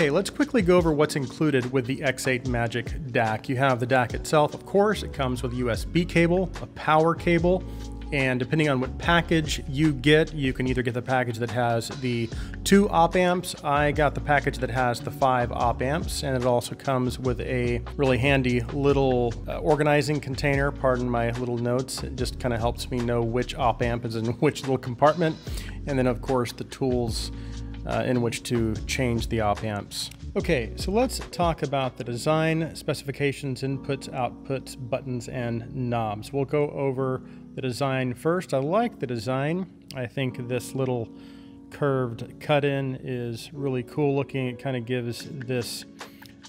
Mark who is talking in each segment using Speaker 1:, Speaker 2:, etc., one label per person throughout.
Speaker 1: Okay, let's quickly go over what's included with the X8 Magic DAC. You have the DAC itself, of course. It comes with a USB cable, a power cable, and depending on what package you get, you can either get the package that has the two op amps. I got the package that has the five op amps, and it also comes with a really handy little uh, organizing container. Pardon my little notes. It just kind of helps me know which op amp is in which little compartment. And then, of course, the tools uh, in which to change the op amps. Okay, so let's talk about the design, specifications, inputs, outputs, buttons, and knobs. We'll go over the design first. I like the design. I think this little curved cut-in is really cool looking. It kind of gives this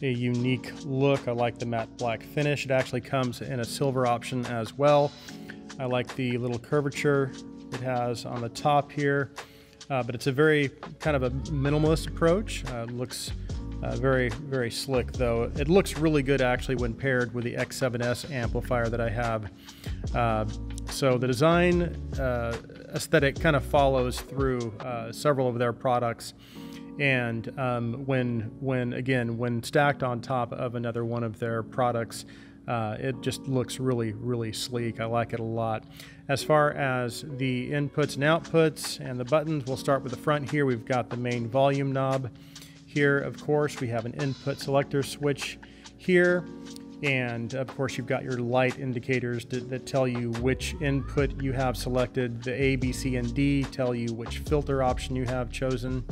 Speaker 1: a unique look. I like the matte black finish. It actually comes in a silver option as well. I like the little curvature it has on the top here. Uh, but it's a very kind of a minimalist approach. Uh, looks uh, very, very slick though. It looks really good actually when paired with the X7S amplifier that I have. Uh, so the design uh, aesthetic kind of follows through uh, several of their products. And um, when, when again, when stacked on top of another one of their products, uh, it just looks really, really sleek. I like it a lot. As far as the inputs and outputs and the buttons, we'll start with the front here. We've got the main volume knob. Here, of course, we have an input selector switch here. And of course, you've got your light indicators that, that, tell you which input you have selected. The A, B, C, and D tell you which filter option you have chosen.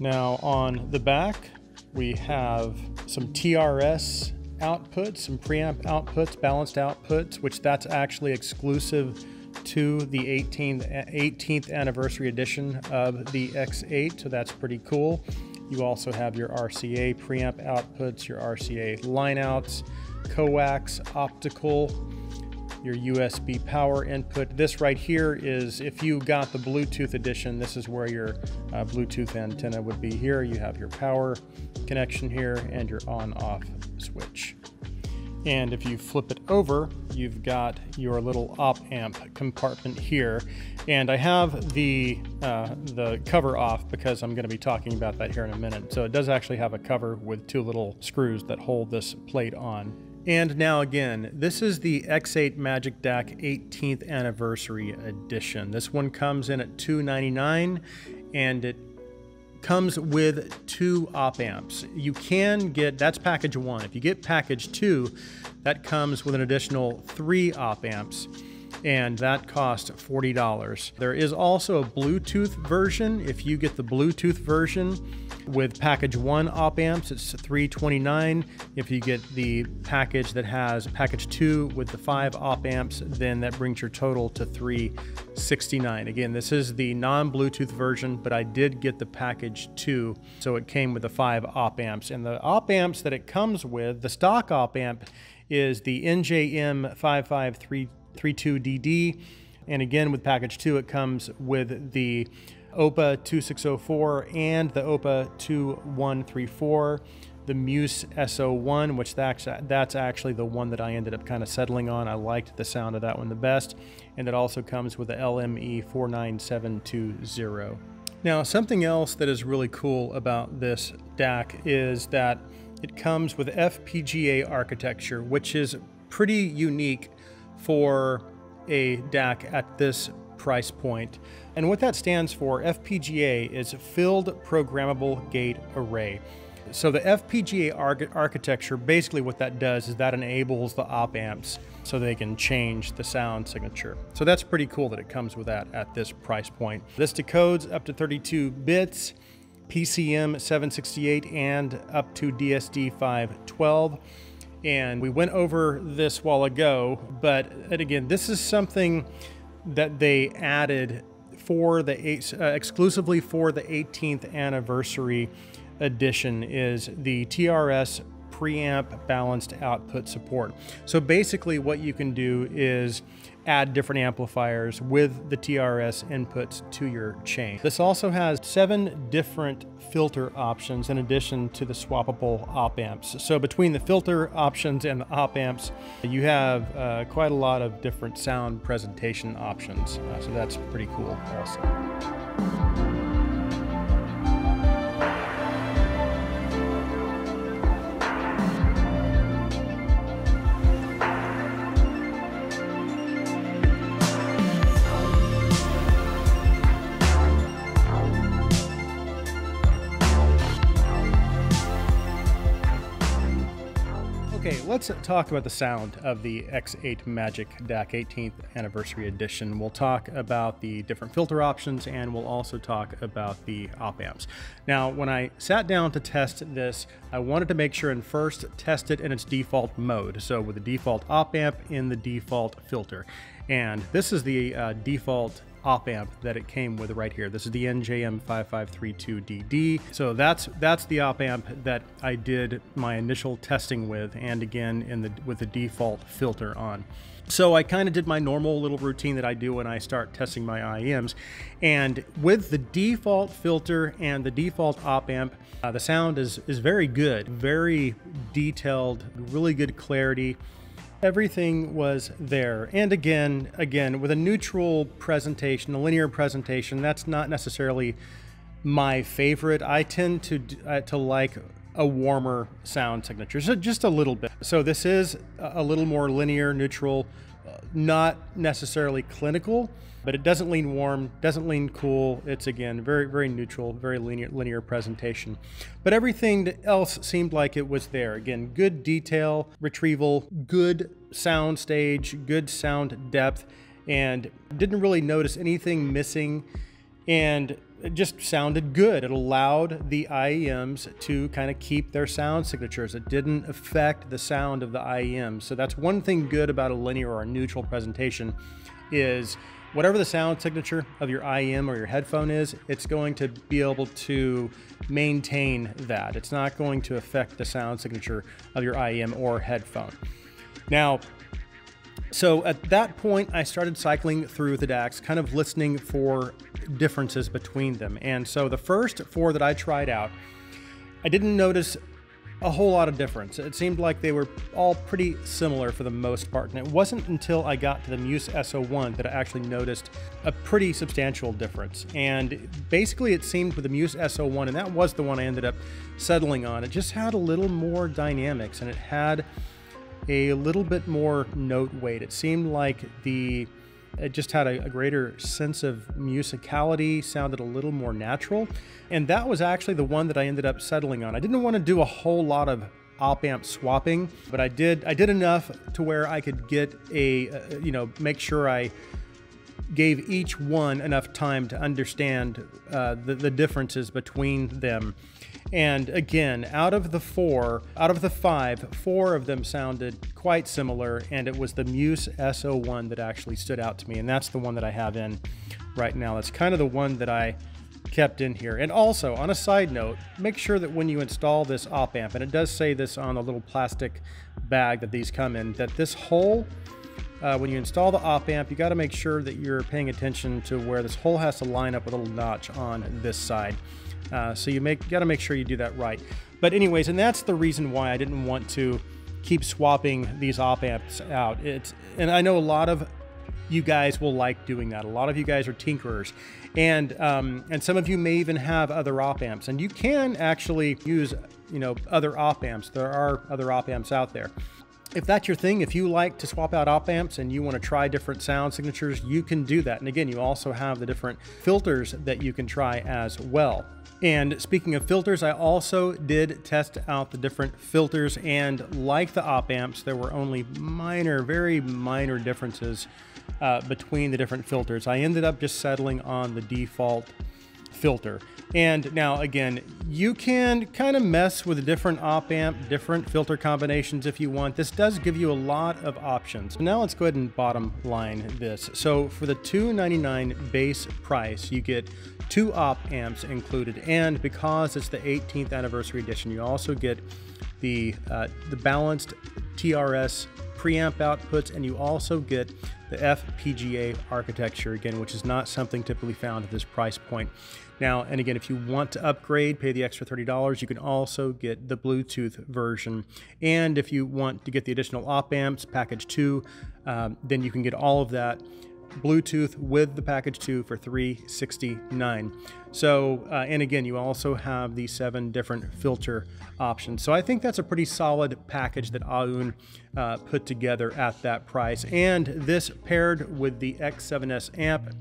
Speaker 1: Now on the back, we have some TRS outputs, some preamp outputs, balanced outputs, which that's actually exclusive to the 18th, 18th anniversary edition of the X8, so that's pretty cool. You also have your RCA preamp outputs, your RCA lineouts, coax, optical, your USB power input. This right here is, if you got the Bluetooth edition, this is where your uh, Bluetooth antenna would be here. You have your power connection here and your on off switch. And if you flip it over, you've got your little op amp compartment here. And I have the, uh, the cover off because I'm gonna be talking about that here in a minute. So it does actually have a cover with two little screws that hold this plate on. And now again, this is the X8 Magic DAC 18th Anniversary Edition. This one comes in at 299 and it comes with two op amps. You can get, that's package one. If you get package two, that comes with an additional three op amps and that costs $40. There is also a Bluetooth version. If you get the Bluetooth version with package one op amps, it's 329. If you get the package that has package two with the five op amps, then that brings your total to 369. Again, this is the non-Bluetooth version, but I did get the package two, so it came with the five op amps. And the op amps that it comes with, the stock op amp is the NJM 553 32DD. And again, with package two, it comes with the OPA 2604 and the OPA 2134, the Muses 01, which that's, that's actually the one that I ended up kind of settling on. I liked the sound of that one the best. And it also comes with the LME 49720. Now, something else that is really cool about this DAC is that it comes with FPGA architecture, which is pretty unique for a DAC at this price point. And what that stands for, FPGA, is Field Programmable Gate Array. So the FPGA architecture, basically what that does is that enables the op amps so they can change the sound signature. So that's pretty cool that it comes with that at this price point. This decodes up to 32 bits, PCM 768 and up to DSD 512. And we went over this while ago, but again, this is something that they added for the eight, uh, exclusively for the 18th anniversary edition is the TRS preamp balanced output support. So basically what you can do is add different amplifiers with the TRS inputs to your chain. This also has seven different filter options in addition to the swappable op amps. So between the filter options and the op amps, you have uh, quite a lot of different sound presentation options. Uh, so that's pretty cool also. Let's talk about the sound of the X8 Magic DAC 18th Anniversary Edition. We'll talk about the different filter options and we'll also talk about the op amps. Now, when I sat down to test this, I wanted to make sure and first test it in its default mode. So with the default op amp in the default filter. And this is the uh, default op amp that it came with right here. This is the NJM5532DD. So that's that's the op amp that I did my initial testing with and again in the with the default filter on. So I kind of did my normal little routine that I do when I start testing my IEMs. And with the default filter and the default op amp, uh, the sound is, is very good, very detailed, really good clarity. Everything was there. And again, again, with a neutral presentation, a linear presentation, that's not necessarily my favorite. I tend to uh, to like a warmer sound signature, so just a little bit. So this is a little more linear, neutral, not necessarily clinical, but it doesn't lean warm, doesn't lean cool. It's again very, very neutral, very linear, linear presentation. But everything else seemed like it was there. Again, good detail, retrieval, good sound stage, good sound depth, and didn't really notice anything missing. And it just sounded good. It allowed the IEMs to kind of keep their sound signatures. It didn't affect the sound of the IEMs. So that's one thing good about a linear or a neutral presentation is whatever the sound signature of your IEM or your headphone is, it's going to be able to maintain that. It's not going to affect the sound signature of your IEM or headphone. Now, so at that point, I started cycling through the DACs, kind of listening for differences between them. And so the first four that I tried out, I didn't notice a whole lot of difference. It seemed like they were all pretty similar for the most part, and it wasn't until I got to the Muses 01 that I actually noticed a pretty substantial difference. And basically, it seemed with the Muses 01, and that was the one I ended up settling on, it just had a little more dynamics and it had a little bit more note weight. It seemed like the it just had a, a, greater sense of musicality, sounded a little more natural. And that was actually the one that I ended up settling on. I didn't want to do a whole lot of op amp swapping, but I did I did enough to where I could get a uh, you know make sure I gave each one enough time to understand uh, the, the differences between them. And again, out of the four, out of the five, four of them sounded quite similar, and it was the Muses 01 that actually stood out to me, and that's the one that I have in right now. That's kind of the one that I kept in here. And also, on a side note, make sure that when you install this op amp, and it does say this on the little plastic bag that these come in, that this hole, uh, when you install the op amp, you got to make sure that you're paying attention to where this hole has to line up with a little notch on this side. Uh, so you make got to make sure you do that right. But anyways, and that's the reason why I didn't want to keep swapping these op amps out. It's and I know a lot of you guys will like doing that. A lot of you guys are tinkerers, and um, and some of you may even have other op amps, and you can actually use you know other op amps. There are other op amps out there. If that's your thing, if you like to swap out op amps and you want to try different sound signatures, you can do that. And again, you also have the different filters that you can try as well. And speaking of filters, I also did test out the different filters and like the op amps, there were only minor, very minor differences uh, between the different filters. I ended up just settling on the default filter. And now again, you can kind of mess with different op amp, different filter combinations if you want. This does give you a lot of options. Now let's go ahead and bottom line this. So for the 299 base price, you get two op amps included. And because it's the 18th anniversary edition, you also get the, uh, the balanced TRS preamp outputs, and you also get the FPGA architecture again, which is not something typically found at this price point. Now, and again, if you want to upgrade, pay the extra $30, you can also get the Bluetooth version. And if you want to get the additional op amps, package two, um, then you can get all of that Bluetooth with the package 2 for 369 so uh, and again you also have the seven different filter options. So I think that's a pretty solid package that Aune uh, put together at that price. And this paired with the X7S amp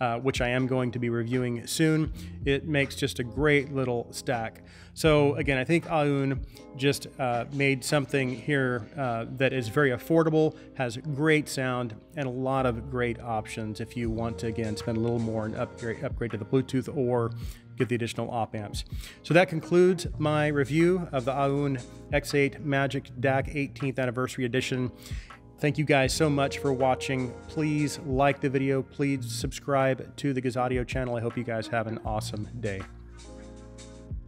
Speaker 1: uh, which I am going to be reviewing soon. It makes just a great little stack. So again, I think Aune just uh, made something here uh, that is very affordable, has great sound, and a lot of great options if you want to, again, spend a little more and upgrade, upgrade to the Bluetooth or get the additional op amps. So that concludes my review of the Aune X8 Magic DAC 18th Anniversary Edition. Thank you guys so much for watching. Please like the video. Please subscribe to the Gizaudio channel. I hope you guys have an awesome day.